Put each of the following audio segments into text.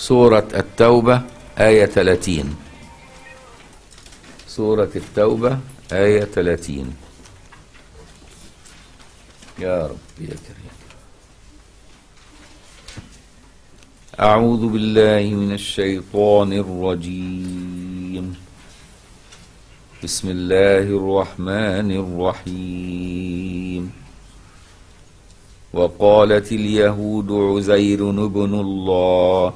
سورة التوبة آية 30 سورة التوبة آية 30 يا رب يا كريم. أعوذ بالله من الشيطان الرجيم. بسم الله الرحمن الرحيم. وقالت اليهود عزير ابن الله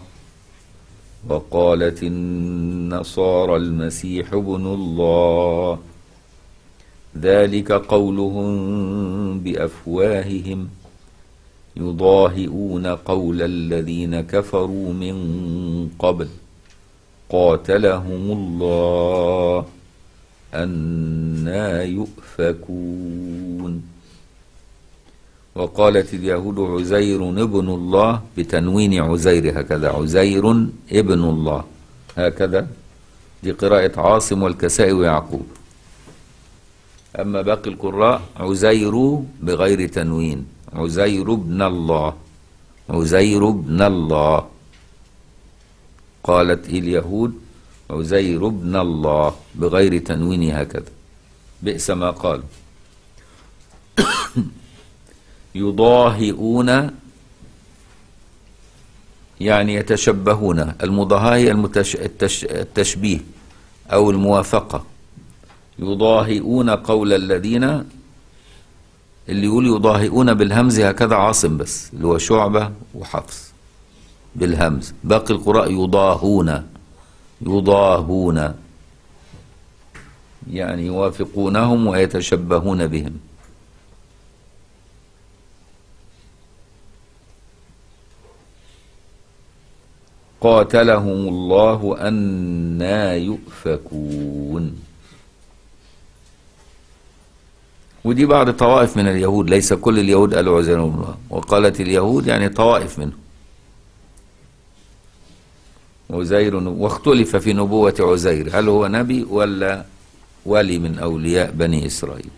وقالت النصارى المسيح ابن الله. ذلك قولهم بأفواههم. يضاهئون قول الذين كفروا من قبل. قاتلهم الله. أنا يؤفكون. وقالت اليهود عزير ابن الله بتنوين عزير هكذا. عزير ابن الله هكذا. دي قراءة عاصم والكسائي ويعقوب. أما باقي القراء عزير بغير تنوين. عزير ابن الله. عزير ابن الله. قالت اليهود عزير ابن الله بغير تنوين هكذا. بئس ما قالوا يضاهئون يعني يتشبهون المضاهاة هي المتش... التش... التشبيه أو الموافقة. يضاهئون قول الذين اللي يقول يضاهئون بالهمز هكذا عاصم بس اللي هو شعبة وحفص بالهمز. باقي القراء يضاهون يضاهون يعني يوافقونهم ويتشبهون بهم. قاتلهم الله أنا يؤفكون. ودي بعض طوائف من اليهود ليس كل اليهود قالوا عزير الله وقالت اليهود يعني طوائف منهم. عزير واختلف في نبوة عزير. هل هو نبي ولا ولي من أولياء بني إسرائيل؟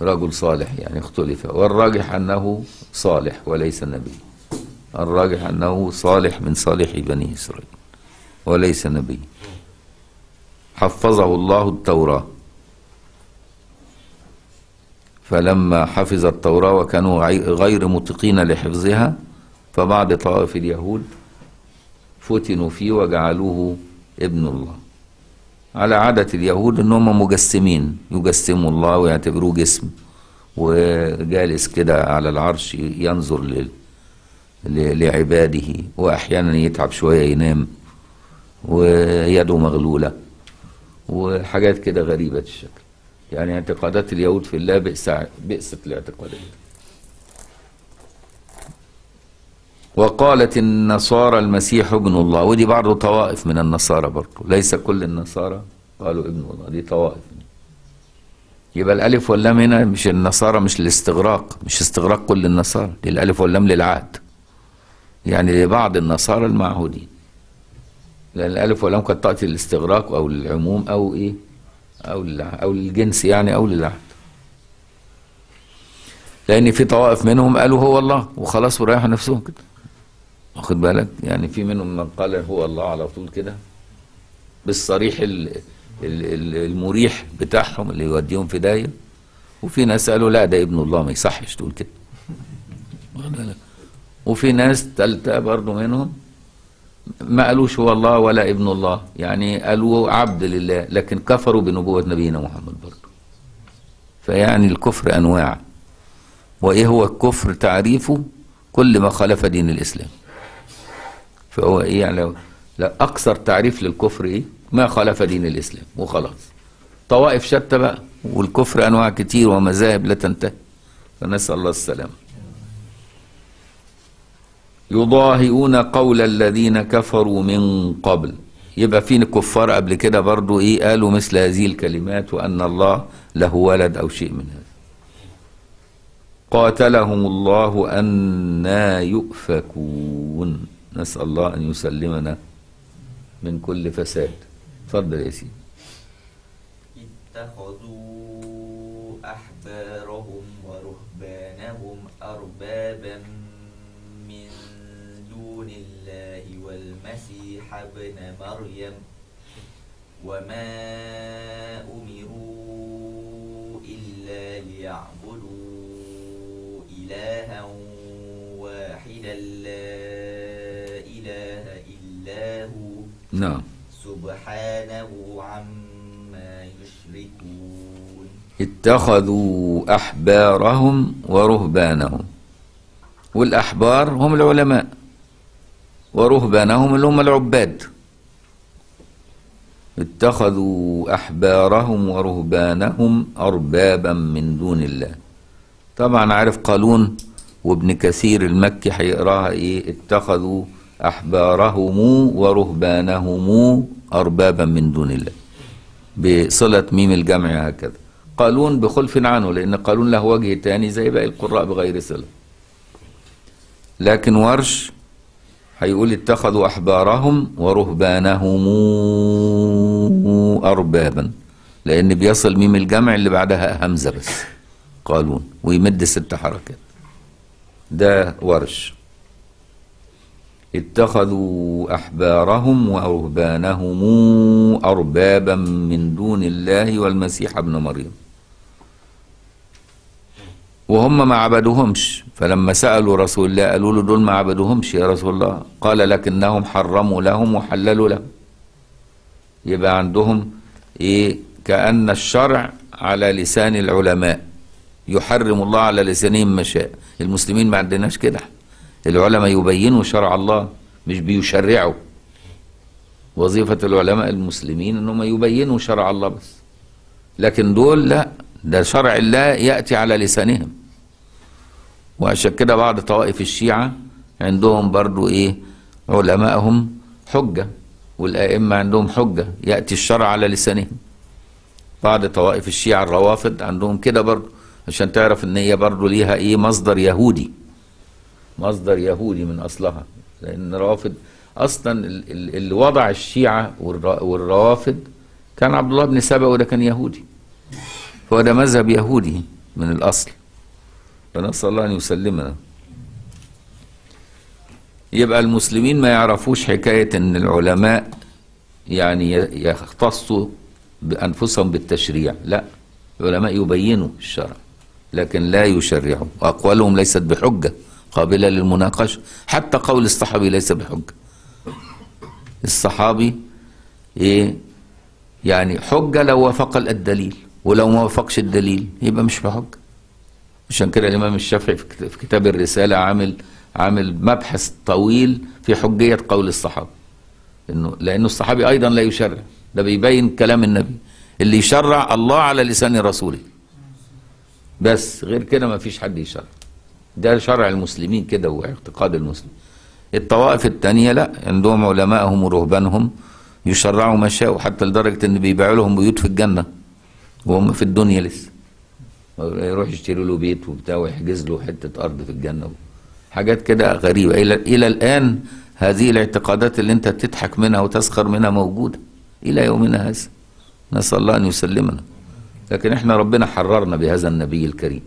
رجل صالح يعني اختلف. والراجح أنه صالح وليس نبي. الراجح أنه صالح من صالح بني إسرائيل وليس نبي. حفظه الله التوراة. فلما حفظ التوراة وكانوا غير متقين لحفظها فبعض طوائف اليهود فتنوا فيه وجعلوه ابن الله. على عادة اليهود انهم مجسمين يجسموا الله ويعتبروه جسم وجالس كده على العرش ينظر لل لعباده وأحيانا يتعب شوية ينام ويده مغلولة وحاجات كده غريبة الشكل. يعني اعتقادات اليهود في الله بئس بئست الاعتقادات. وقالت النصارى المسيح ابن الله ودي برضه طوائف من النصارى برضه ليس كل النصارى قالوا ابن الله دي طوائف. يبقى الألف واللام هنا مش النصارى مش الاستغراق مش استغراق كل النصارى دي الألف واللام للعهد. يعني لبعض النصارى المعهودين. لأن الألف واللام قد تأتي للاستغراق أو للعموم أو إيه؟ أو أو للجنس يعني أو للعهد. لأن في طوائف منهم قالوا هو الله وخلاص وريحوا نفسهم كده. واخد بالك؟ يعني في منهم من قال هو الله على طول كده. بالصريح ال ال المريح بتاعهم اللي يوديهم في داهية. وفي ناس قالوا لا ده ابن الله ما يصحش تقول كده. واخد بالك؟ وفي ناس تالتة برضو منهم ما قالوش هو الله ولا ابن الله. يعني قالوا عبد لله لكن كفروا بنبوة نبينا محمد برضو. فيعني الكفر أنواع. وإيه هو الكفر تعريفه؟ كل ما خالف دين الإسلام. فهو إيه يعني؟ لا أكثر تعريف للكفر إيه؟ ما خالف دين الإسلام وخلاص. طوائف شتى بقى والكفر أنواع كتير ومذاهب لا تنتهي. فنسأل الله السلامة. يضاهئون قول الذين كفروا من قبل. يبقى في كفار قبل كده برضو إيه؟ قالوا مثل هذه الكلمات وأن الله له ولد أو شيء من هذا. قاتلهم الله أنا يؤفكون. نسأل الله أن يسلمنا من كل فساد. تفضل يا سيدي. اتخذوا أحبارهم ورهبانهم أربابا والمسيح ابن مريم وما أمروا إلا ليعبدوا إلها واحدا لا إله إلا هو. نعم. سبحانه عما يشركون. اتخذوا أحبارهم ورهبانهم. والأحبار هم العلماء. ورهبانهم اللي هم العباد. اتخذوا أحبارهم ورهبانهم أربابا من دون الله. طبعا عارف قالون وابن كثير المكي هيقراها إيه؟ اتخذوا أحبارهم ورهبانهم أربابا من دون الله. بصلة ميم الجمع هكذا. قالون بخلف عنه لأن قالون له وجه تاني زي باقي القراء بغير صلة. لكن ورش هيقول اتخذوا أحبارهم ورهبانهم أربابا. لأن بيصل ميم الجمع اللي بعدها همزة بس. قالون. ويمد ست حركات. ده ورش. اتخذوا أحبارهم ورهبانهم أربابا من دون الله والمسيح ابن مريم. وهم ما عبدوهمش. فلما سألوا رسول الله قالوا له دول ما عبدوهمش يا رسول الله. قال لكنهم حرموا لهم وحللوا لهم. يبقى عندهم إيه؟ كأن الشرع على لسان العلماء. يحرم الله على لسانهم ما شاء. المسلمين ما عندناش كده. العلماء يبينوا شرع الله مش بيشرعوا. وظيفة العلماء المسلمين انهم يبينوا شرع الله بس. لكن دول لا. ده شرع الله يأتي على لسانهم. وعشان كده بعض طوائف الشيعة عندهم برضو إيه علمائهم حجة والأئمة عندهم حجة يأتي الشرع على لسانهم. بعض طوائف الشيعة الروافض عندهم كده برضو عشان تعرف إن هي برضو ليها إيه مصدر يهودي. مصدر يهودي من أصلها. لأن الروافض ال- اللي وضع الشيعة والر- والروافض كان عبد الله بن سبأ وده كان يهودي. فهو ده مذهب يهودي من الأصل. فنسأل الله أن يسلمنا. يبقى المسلمين ما يعرفوش حكاية إن العلماء يعني يختصوا بأنفسهم بالتشريع. لا العلماء يبينوا الشرع لكن لا يشرعوا. واقوالهم ليست بحجة قابلة للمناقشة. حتى قول الصحابي ليس بحجة. الصحابي إيه؟ يعني حجة لو وافق الدليل ولو ما وافقش الدليل يبقى مش بحجة. عشان كده الإمام الشافعي في كت- في كتاب الرسالة عامل عامل مبحث طويل في حجية قول الصحابة. إنه لأنه الصحابي أيضا لا يشرع. ده بيبين كلام النبي. اللي يشرع الله على لسان رسوله. بس غير كده ما فيش حد يشرع. ده شرع المسلمين كده واعتقاد المسلم. الطوائف التانية لا. عندهم علمائهم ورهبانهم يشرعوا ما شاءوا. حتى لدرجة إن بيبيعوا لهم بيوت في الجنة. وهم في الدنيا لسه. يروح يشتري له بيت وبتاع ويحجز له حتة أرض في الجنة. حاجات كده غريبة. إلى, إلى الآن هذه الاعتقادات اللي أنت تضحك منها وتسخر منها موجودة. إلى يومنا هذا. نسأل الله أن يسلمنا. لكن إحنا ربنا حررنا بهذا النبي الكريم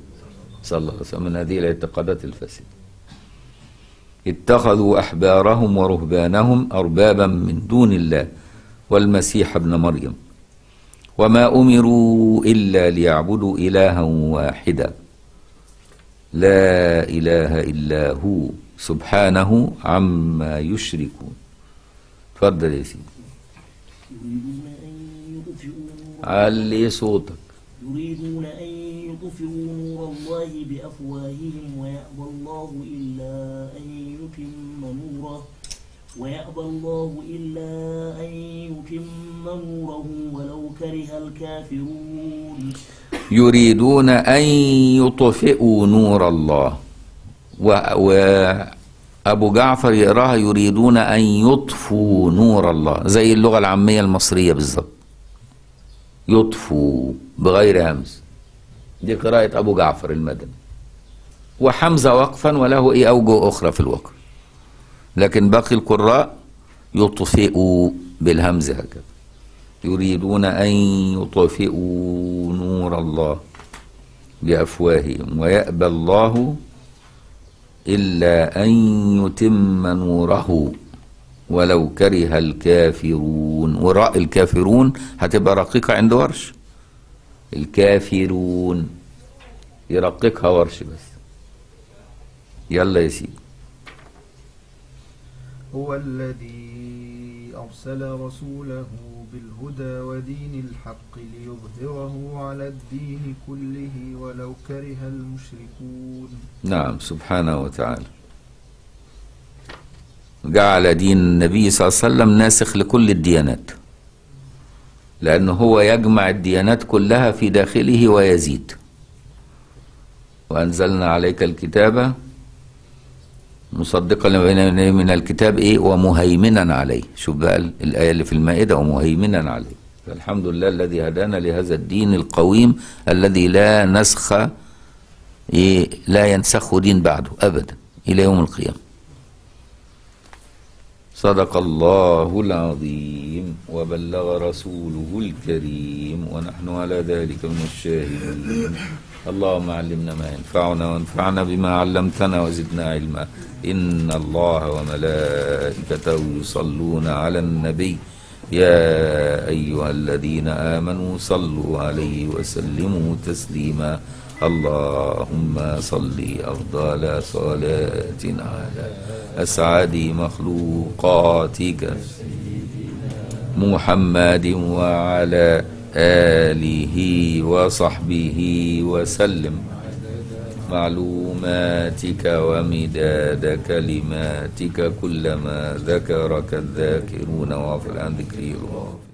صلى الله عليه وسلم من هذه الاعتقادات الفاسدة. اتخذوا أحبارهم ورهبانهم أربابا من دون الله. والمسيح ابن مريم. وما أمروا إلا ليعبدوا إلها واحدا. لا إله إلا هو سبحانه عما يشركون. تفضل يا سيدي. علي صوتك. يريدون أن يطفئوا نور الله بأفواههم ويأبى الله إلا أن يتم نوره. ويأبى الله إلا أن يتم نوره ولو كره الكافرون. يريدون أن يطفئوا نور الله. وأبو جعفر يقراها يريدون أن يطفوا نور الله. زي اللغة العامية المصرية بالظبط. يطفوا بغير همز. دي قراءة أبو جعفر المدني. وحمزة وقفا وله إيه أوجه أخرى في الوقف. لكن باقي القراء يطفئوا بالهمز هكذا. يريدون أن يطفئوا نور الله بأفواههم ويأبى الله إلا أن يتم نوره ولو كره الكافرون. وراء الكافرون هتبقى رقيقة عند ورش. الكافرون يرققها ورش بس. يلا يا سيدي. هو الذي أرسل رسوله بالهدى ودين الحق ليظهره على الدين كله ولو كره المشركون. نعم سبحانه وتعالى. جعل دين النبي صلى الله عليه وسلم ناسخ لكل الديانات لأنه هو يجمع الديانات كلها في داخله ويزيد. وأنزلنا عليك الكتاب مصدقا لما من الكتاب إيه؟ ومهيمنا عليه. شوف بقى الآية اللي في المائدة ومهيمنا عليه. فالحمد لله الذي هدانا لهذا الدين القويم الذي لا نسخ إيه؟ لا ينسخ دين بعده أبدا إلى يوم القيامة. صدق الله العظيم وبلغ رسوله الكريم ونحن على ذلك من الشاهدين. اللهم علمنا ما ينفعنا وانفعنا بما علمتنا وزدنا علما. إن الله وملائكته يصلون على النبي. يا أيها الذين آمنوا صلوا عليه وسلموا تسليما. اللهم صل أفضل صلاة على أسعد مخلوقاتك. محمد وعلى آله وصحبه وسلم. معلوماتك ومداد كلماتك كلما ذكرك الذاكرون وغفل عن ذكره الغافل